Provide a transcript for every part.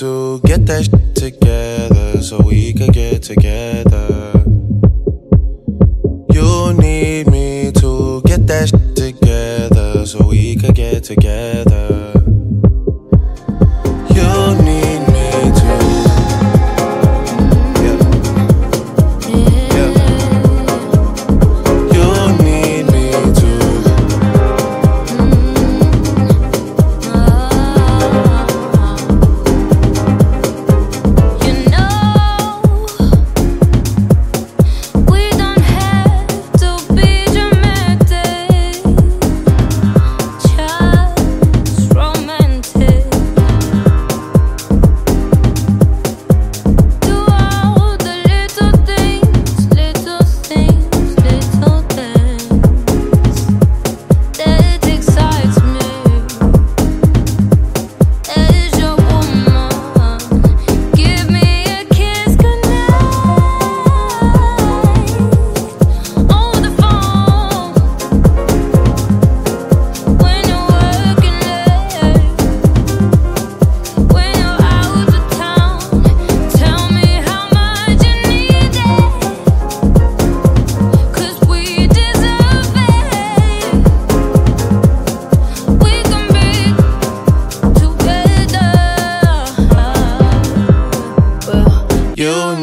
that shit together so we could get together. You need me to get that shit together so we could get together.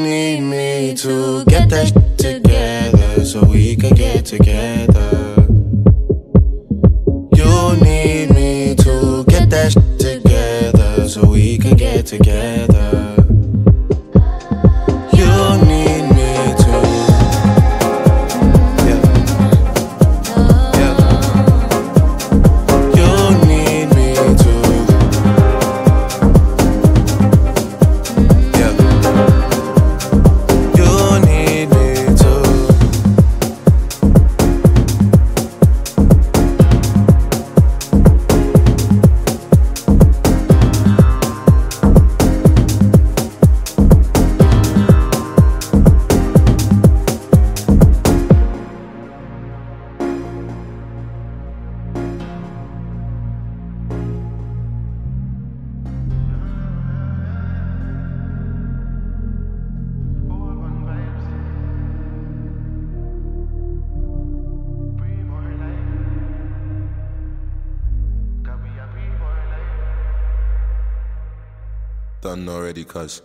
Need me to get that together so we can get together. You need me to get that together so we could get together. Done already, cuz.